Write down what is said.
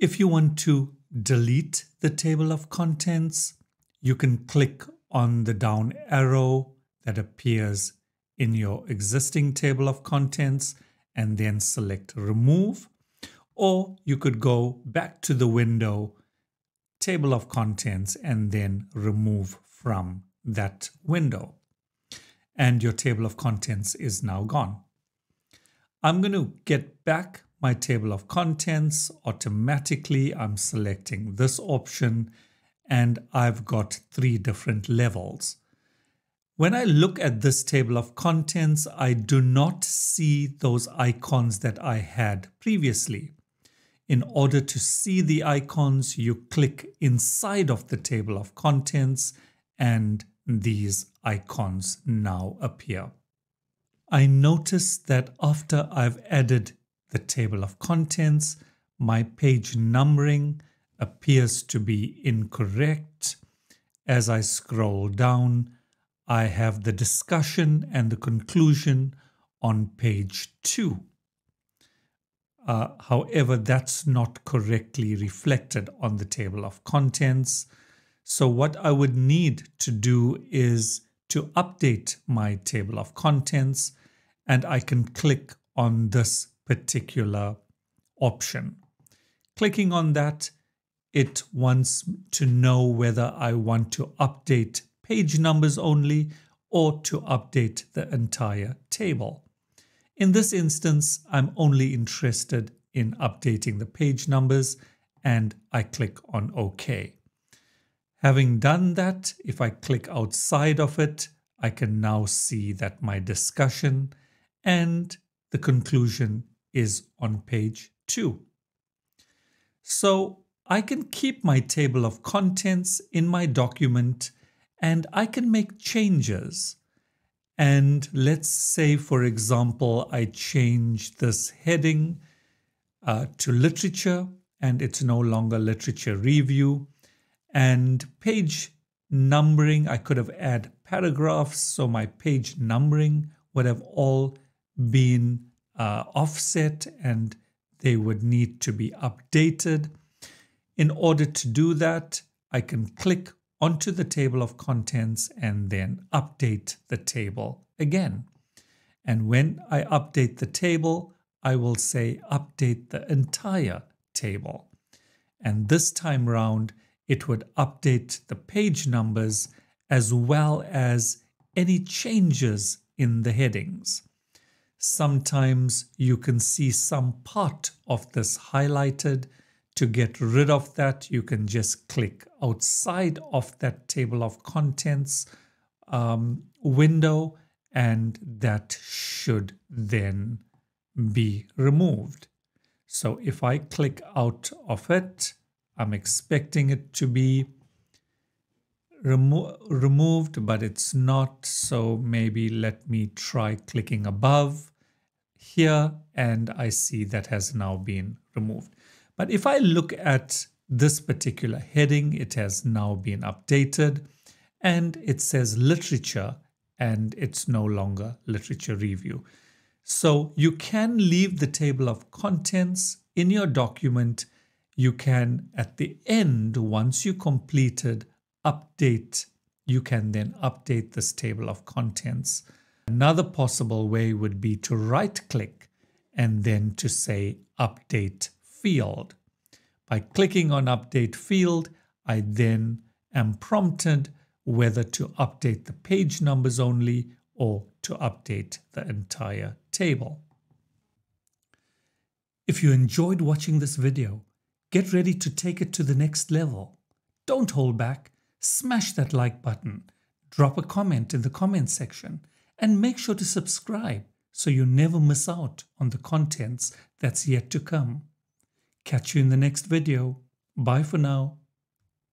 If you want to delete the table of contents, you can click on the down arrow that appears in your existing table of contents and then select remove. Or you could go back to the window, table of contents, and then remove from that window. And your table of contents is now gone. I'm going to get back my table of contents automatically. I'm selecting this option and I've got three different levels. When I look at this table of contents, I do not see those icons that I had previously. In order to see the icons, you click inside of the table of contents and these icons now appear. I notice that after I've added the table of contents, my page numbering appears to be incorrect. As I scroll down, I have the discussion and the conclusion on page 2. Uh, however, that's not correctly reflected on the table of contents. So what I would need to do is to update my table of contents and I can click on this particular option. Clicking on that, it wants to know whether I want to update page numbers only or to update the entire table. In this instance, I'm only interested in updating the page numbers and I click on OK. Having done that, if I click outside of it, I can now see that my discussion and the conclusion is on page 2. So I can keep my table of contents in my document and I can make changes. And let's say, for example, I change this heading uh, to literature and it's no longer literature review. And page numbering, I could have add paragraphs. So my page numbering would have all been uh, offset and they would need to be updated. In order to do that, I can click onto the table of contents and then update the table again. And when I update the table, I will say update the entire table. And this time round, it would update the page numbers as well as any changes in the headings. Sometimes you can see some part of this highlighted to get rid of that, you can just click outside of that table of contents um, window and that should then be removed. So if I click out of it, I'm expecting it to be remo removed, but it's not. So maybe let me try clicking above here and I see that has now been removed. But if I look at this particular heading, it has now been updated and it says literature and it's no longer literature review. So you can leave the table of contents in your document. You can, at the end, once you completed update, you can then update this table of contents. Another possible way would be to right click and then to say update field. By clicking on Update field, I then am prompted whether to update the page numbers only or to update the entire table. If you enjoyed watching this video, get ready to take it to the next level. Don't hold back, smash that like button, drop a comment in the comment section, and make sure to subscribe so you never miss out on the contents that's yet to come. Catch you in the next video. Bye for now.